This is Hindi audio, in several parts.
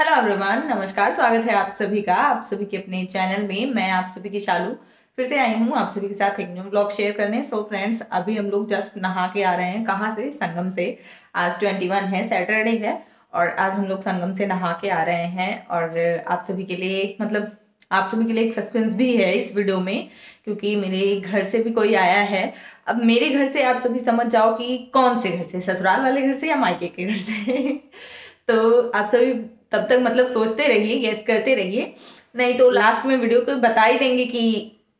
हेलो एवरीवन नमस्कार, स्वागत है आप सभी का। आप सभी के अपने चैनल में मैं आप सभी की शालू। फिर से आई हूँ आप सभी के साथ एक न्यू ब्लॉग शेयर करने। सो so फ्रेंड्स अभी हम लोग जस्ट नहा के आ रहे हैं। कहाँ से? संगम से। आज ट्वेंटी वन है सैटरडे है और आज हम लोग संगम से नहा के आ रहे हैं और आप सभी के लिए मतलब आप सभी के लिए एक सस्पेंस भी है इस वीडियो में, क्योंकि मेरे घर से भी कोई आया है। अब मेरे घर से आप सभी समझ जाओ कि कौन से घर से? ससुराल वाले घर से या मायके के घर से? तो आप सभी तब तक मतलब सोचते रहिए गैस करते रहिए। नहीं तो लास्ट में वीडियो को बता ही देंगे कि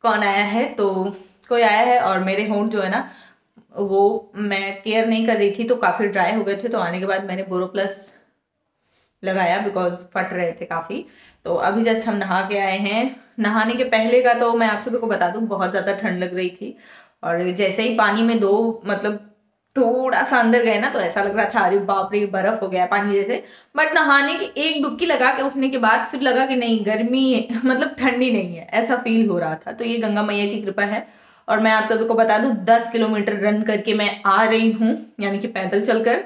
कौन आया है। तो कोई आया है और मेरे होंठ जो है ना, वो मैं केयर नहीं कर रही थी तो काफ़ी ड्राई हो गए थे। तो आने के बाद मैंने बोरो प्लस लगाया बिकॉज़ फट रहे थे काफ़ी। तो अभी जस्ट हम नहा के आए हैं। नहाने के पहले का तो मैं आप सभी को बता दूँ, बहुत ज़्यादा ठंड लग रही थी। और जैसे ही पानी में दो मतलब थोड़ा सा अंदर गए ना तो ऐसा लग रहा था, अरे बाप रे, बर्फ़ हो गया, पानी जैसे। बट नहाने की एक डुबकी लगा के उठने के बाद फिर लगा कि नहीं, गर्मी है मतलब ठंडी नहीं है, ऐसा फील हो रहा था। तो ये गंगा मैया की कृपा है। और मैं आप सभी को बता दूँ, दस किलोमीटर रन करके मैं आ रही हूँ, यानी कि पैदल चलकर।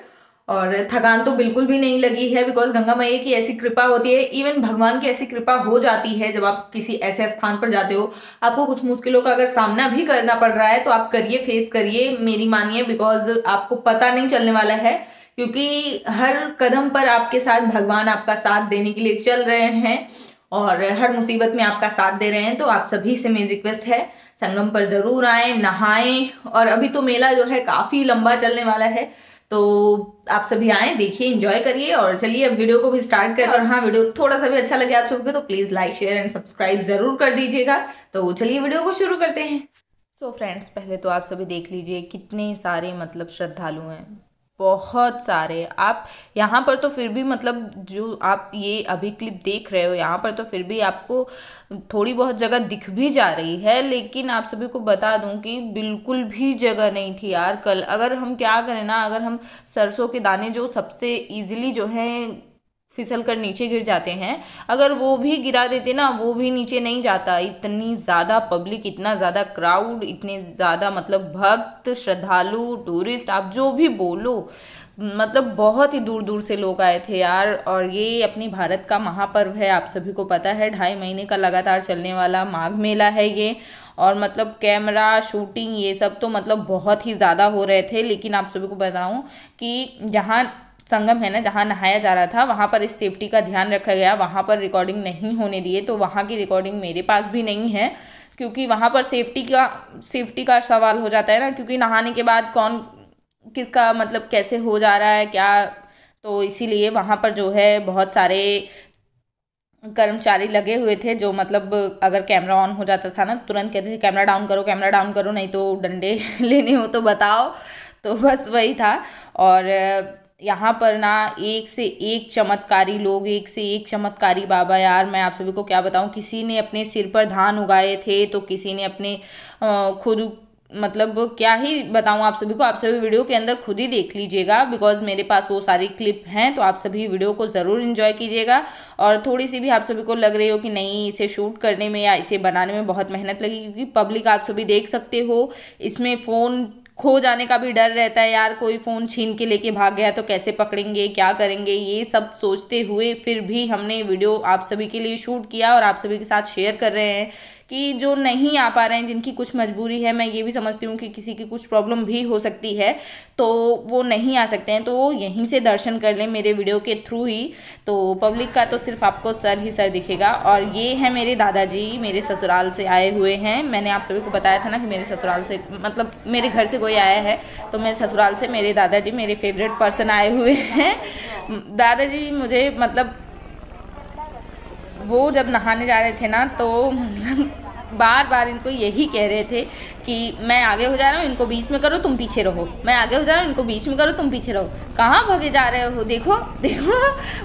और थकान तो बिल्कुल भी नहीं लगी है बिकॉज़ गंगा मैया की ऐसी कृपा होती है। इवन भगवान की ऐसी कृपा हो जाती है जब आप किसी ऐसे स्थान पर जाते हो। आपको कुछ मुश्किलों का अगर सामना भी करना पड़ रहा है तो आप करिए फेस करिए, मेरी मानिए बिकॉज़ आपको पता नहीं चलने वाला है। क्योंकि हर कदम पर आपके साथ भगवान आपका साथ देने के लिए चल रहे हैं और हर मुसीबत में आपका साथ दे रहे हैं तो आप सभी से मेरी रिक्वेस्ट है, संगम पर ज़रूर आए, नहाएँ। और अभी तो मेला जो है काफ़ी लंबा चलने वाला है। तो आप सभी आए, देखिए इंजॉय करिए और चलिए अब वीडियो को भी स्टार्ट करें। और हाँ वीडियो थोड़ा सा भी अच्छा लगे आप सबको तो please like share and subscribe ज़रूर कर दीजिएगा। तो चलिए वीडियो को शुरू करते हैं। सो so फ्रेंड्स पहले तो आप सभी देख लीजिए कितने सारे मतलब श्रद्धालु हैं। बहुत सारे। आप यहाँ पर तो फिर भी मतलब जो आप ये अभी क्लिप देख रहे हो, यहाँ पर तो फिर भी आपको थोड़ी बहुत जगह दिख भी जा रही है, लेकिन आप सभी को बता दूँ कि बिल्कुल भी जगह नहीं थी यार कल। अगर हम क्या करें ना, अगर हम सरसों के दाने जो सबसे इजीली जो है फिसल कर नीचे गिर जाते हैं। अगर वो भी गिरा देते ना, वो भी नीचे नहीं जाता। इतनी ज़्यादा पब्लिक इतना ज़्यादा क्राउड इतने ज़्यादा मतलब भक्त, श्रद्धालु टूरिस्ट आप जो भी बोलो मतलब बहुत ही दूर दूर से लोग आए थे यार। और ये अपनी भारत का महापर्व है, आप सभी को पता है। ढाई महीने का लगातार चलने वाला माघ मेला है ये। और मतलब कैमरा शूटिंग ये सब तो मतलब बहुत ही ज़्यादा हो रहे थे। लेकिन आप सभी को बताऊँ कि जहाँ संगम है ना, जहाँ नहाया जा रहा था, वहाँ पर इस सेफ्टी का ध्यान रखा गया। वहाँ पर रिकॉर्डिंग नहीं होने दिए तो वहाँ की रिकॉर्डिंग मेरे पास भी नहीं है, क्योंकि वहाँ पर सेफ्टी का सेफ्टी का सवाल हो जाता है ना, क्योंकि नहाने के बाद कौन, किसका मतलब कैसे हो जा रहा है, क्या? तो इसीलिए वहाँ पर जो है, बहुत सारे कर्मचारी लगे हुए थे, जो मतलब अगर कैमरा ऑन हो जाता था ना, तुरंत कहते थे कैमरा डाउन करो कैमरा डाउन करो, नहीं तो डंडे लेने हो तो बताओ। तो बस वही था। और यहाँ पर ना एक से एक चमत्कारी लोग, एक से एक चमत्कारी बाबा यार, मैं आप सभी को क्या बताऊँ, किसी ने अपने सिर पर धान उगाए थे तो किसी ने अपने खुद मतलब क्या ही बताऊँ आप सभी को, आप सभी वीडियो के अंदर खुद ही देख लीजिएगा बिकॉज़ मेरे पास वो सारी क्लिप हैं तो आप सभी वीडियो को ज़रूर इन्जॉय कीजिएगा। और थोड़ी सी भी आप सभी को लग रही हो कि नहीं, इसे शूट करने में या इसे बनाने में बहुत मेहनत लगी क्योंकि पब्लिक आप सभी देख सकते हो, इसमें फ़ोन खो जाने का भी डर रहता है, यार, कोई फ़ोन छीन के लेके भाग गया तो कैसे पकड़ेंगे, क्या करेंगे? ये सब सोचते हुए फिर भी हमने वीडियो आप सभी के लिए शूट किया और आप सभी के साथ शेयर कर रहे हैं कि जो नहीं आ पा रहे हैं, जिनकी कुछ मजबूरी है, मैं ये भी समझती हूँ कि किसी की कुछ प्रॉब्लम भी हो सकती है तो वो नहीं आ सकते हैं। तो वो यहीं से दर्शन कर लें मेरे वीडियो के थ्रू ही। तो पब्लिक का तो सिर्फ़ आपको सर ही सर दिखेगा। और ये है मेरे दादाजी, मेरे ससुराल से आए हुए हैं। मैंने आप सभी को बताया था ना कि मेरे ससुराल से मतलब मेरे घर से कोई आया है। तो मेरे ससुराल से मेरे दादाजी मेरे फेवरेट पर्सन आए हुए हैं। दादाजी मुझे मतलब वो जब नहाने जा रहे थे ना तो मतलब बार बार इनको यही कह रहे थे कि मैं आगे हो जा रहा हूँ, इनको बीच में करो, तुम पीछे रहो। मैं आगे हो जा रहा हूँ, इनको बीच में करो, तुम पीछे रहो। कहाँ भगे जा रहे हो? देखो देखो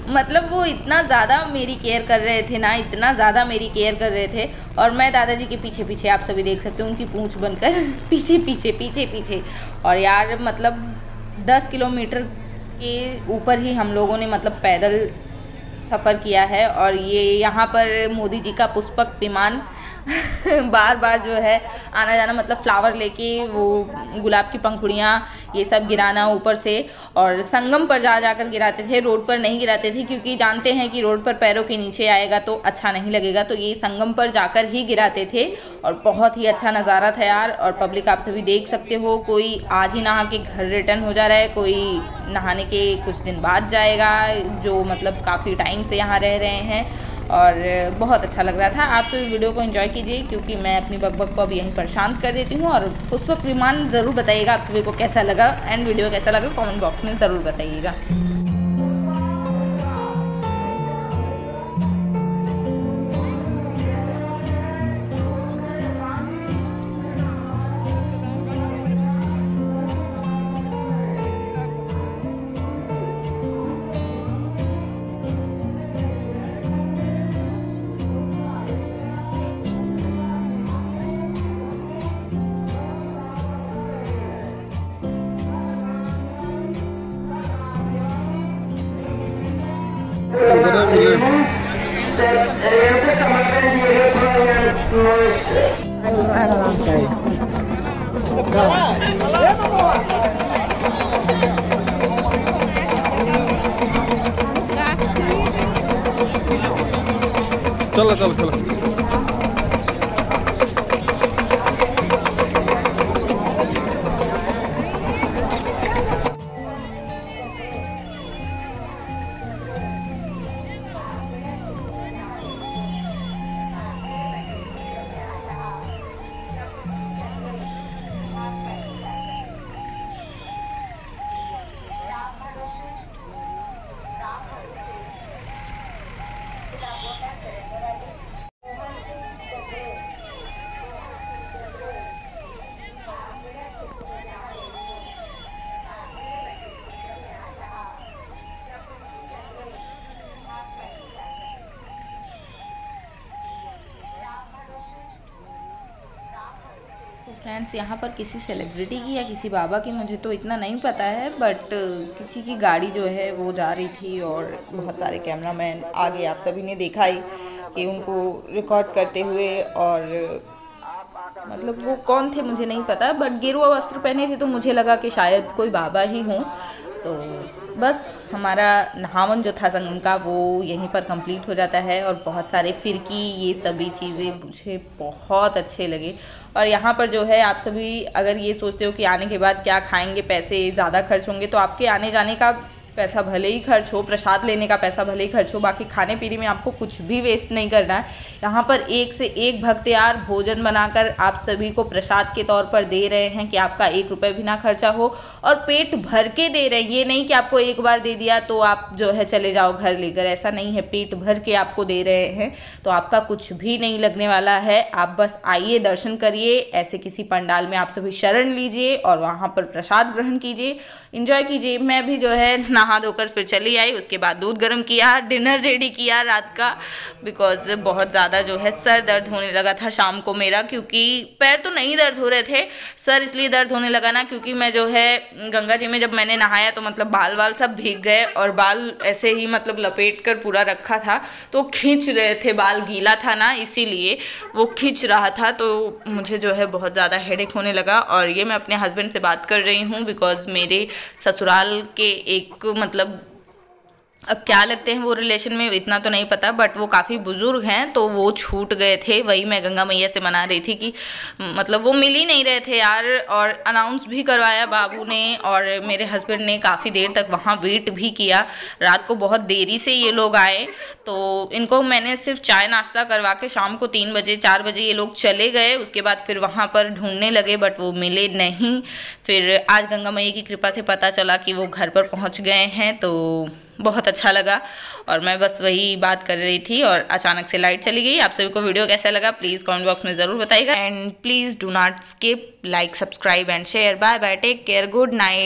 मतलब वो इतना ज़्यादा मेरी केयर कर रहे थे ना, इतना ज़्यादा मेरी केयर कर रहे थे और मैं दादाजी के पीछे पीछे आप सभी देख सकते हो, उनकी पूँछ बनकर पीछे पीछे पीछे पीछे और यार मतलब दस किलोमीटर के ऊपर ही हम लोगों ने मतलब पैदल सफ़र किया है और ये यहाँ पर मोदी जी का पुष्पक विमान बार बार जो है आना जाना मतलब फ्लावर लेके वो गुलाब की पंखुड़ियाँ, ये सब गिराना ऊपर से और संगम पर जा जाकर गिराते थे, रोड पर नहीं गिराते थे क्योंकि जानते हैं कि रोड पर पैरों के नीचे आएगा तो अच्छा नहीं लगेगा तो ये संगम पर जाकर ही गिराते थे और बहुत ही अच्छा नज़ारा था यार और पब्लिक आप सभी देख सकते हो, कोई आज ही नहा के घर रिटर्न हो जा रहा है, कोई नहाने के कुछ दिन बाद जाएगा, जो मतलब काफ़ी टाइम से यहाँ रह रहे हैं। और बहुत अच्छा लग रहा था। आप सभी वीडियो को एंजॉय कीजिए, क्योंकि मैं अपनी बकबक को अब यहीं पर शांत कर देती हूँ और उस वक्त विमान ज़रूर बताइएगा आप सभी को कैसा लगा एंड वीडियो कैसा लगा कमेंट बॉक्स में ज़रूर बताइएगा। चला चला चला. फ्रेंड्स, यहाँ पर किसी सेलिब्रिटी की या किसी बाबा की मुझे तो इतना नहीं पता है बट किसी की गाड़ी जो है वो जा रही थी और बहुत सारे कैमरामैन आगे आप सभी ने देखा ही कि उनको रिकॉर्ड करते हुए और मतलब वो कौन थे मुझे नहीं पता बट गेरुआ वस्त्र पहने थे तो मुझे लगा कि शायद कोई बाबा ही हों तो बस हमारा नहावन जो था संगम का, वो यहीं पर कंप्लीट हो जाता है और बहुत सारे फिरकी, ये सभी चीज़ें मुझे बहुत अच्छे लगे। और यहाँ पर जो है, आप सभी अगर ये सोचते हो कि आने के बाद क्या खाएँगे, पैसे ज़्यादा खर्च होंगे तो आपके आने जाने का पैसा भले ही खर्च हो, प्रसाद लेने का पैसा भले ही खर्च हो, बाकी खाने पीने में आपको कुछ भी वेस्ट नहीं करना है। यहाँ पर एक से एक भक्तियार भोजन बनाकर आप सभी को प्रसाद के तौर पर दे रहे हैं कि आपका एक रुपये भी ना खर्चा हो और पेट भर के दे रहे हैं। ये नहीं कि आपको एक बार दे दिया तो आप जो है चले जाओ घर लेकर। ऐसा नहीं है, पेट भर के आपको दे रहे हैं। तो आपका कुछ भी नहीं लगने वाला है। आप बस आइए, दर्शन करिए, ऐसे किसी पंडाल में आप सभी शरण लीजिए और वहाँ पर प्रसाद ग्रहण कीजिए। इंजॉय कीजिए। मैं भी जो है नहा धोकर फिर चली आई, उसके बाद दूध गर्म किया डिनर रेडी किया रात का बिकॉज़ बहुत ज़्यादा जो है सर दर्द होने लगा था शाम को मेरा, क्योंकि पैर तो नहीं दर्द हो रहे थे, सर इसलिए दर्द होने लगा ना, क्योंकि मैं जो है गंगा जी में जब मैंने नहाया तो मतलब बाल वाल सब भीग गए और बाल ऐसे ही मतलब लपेट कर पूरा रखा था तो खींच रहे थे, बाल गीला था ना, इसीलिए वो खींच रहा था तो मुझे जो है बहुत ज़्यादा हेडेक होने लगा और ये मैं अपने हस्बैंड से बात कर रही हूँ बिकॉज़ मेरे ससुराल के एक मतलब अब क्या लगते हैं वो रिलेशन में, इतना तो नहीं पता बट वो काफ़ी बुज़ुर्ग हैं तो वो छूट गए थे। वही मैं गंगा मैया से मना रही थी कि मतलब वो मिल ही नहीं रहे थे यार, और अनाउंस भी करवाया बाबू ने, और मेरे हस्बैंड ने काफ़ी देर तक वहाँ वेट भी किया। रात को बहुत देरी से ये लोग आए तो इनको मैंने सिर्फ़ चाय नाश्ता करवा के शाम को तीन बजे, चार बजे ये लोग चले गए। उसके बाद फिर वहाँ पर ढूँढने लगे बट वो मिले नहीं। फिर आज गंगा मैया की कृपा से पता चला कि वो घर पर पहुँच गए हैं तो बहुत अच्छा लगा। और मैं बस वही बात कर रही थी और अचानक से लाइट चली गई। आप सभी को वीडियो कैसा लगा प्लीज़ कमेंट बॉक्स में ज़रूर बताइएगा। And please do not skip like subscribe and share bye bye take care good night